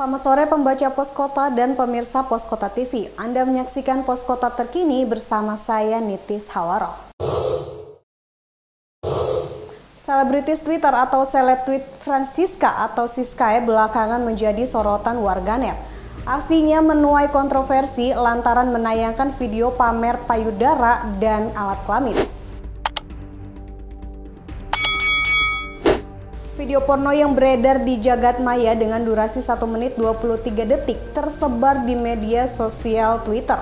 Selamat sore pembaca Pos Kota dan pemirsa Pos Kota TV. Anda menyaksikan Pos Kota terkini bersama saya Nitis Hawaroh. Selebritis Twitter atau seleb tweet Francisca atau Siskae belakangan menjadi sorotan warganet. Aksinya menuai kontroversi lantaran menayangkan video pamer payudara dan alat kelamin. Video porno yang beredar di jagat maya dengan durasi 1 menit 23 detik tersebar di media sosial Twitter.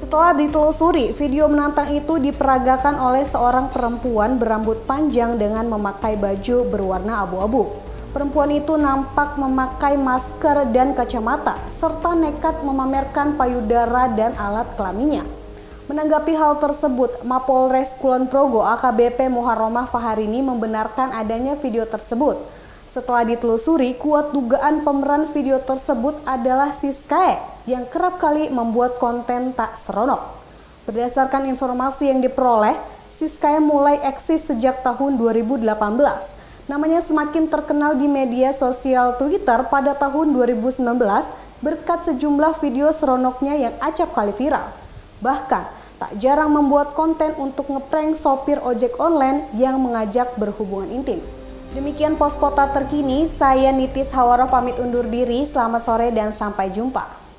Setelah ditelusuri, video menantang itu diperagakan oleh seorang perempuan berambut panjang dengan memakai baju berwarna abu-abu. Perempuan itu nampak memakai masker dan kacamata, serta nekat memamerkan payudara dan alat kelaminnya. Menanggapi hal tersebut, Mapolres Kulon Progo AKBP Muharromah Faharini membenarkan adanya video tersebut. Setelah ditelusuri, kuat dugaan pemeran video tersebut adalah Siskae yang kerap kali membuat konten tak seronok. Berdasarkan informasi yang diperoleh, Siskae mulai eksis sejak tahun 2018. Namanya semakin terkenal di media sosial Twitter pada tahun 2019 berkat sejumlah video seronoknya yang acap kali viral. Bahkan, tak jarang membuat konten untuk ngeprank sopir ojek online yang mengajak berhubungan intim. Demikian pos kota terkini, saya Nitis Hawara pamit undur diri, selamat sore dan sampai jumpa.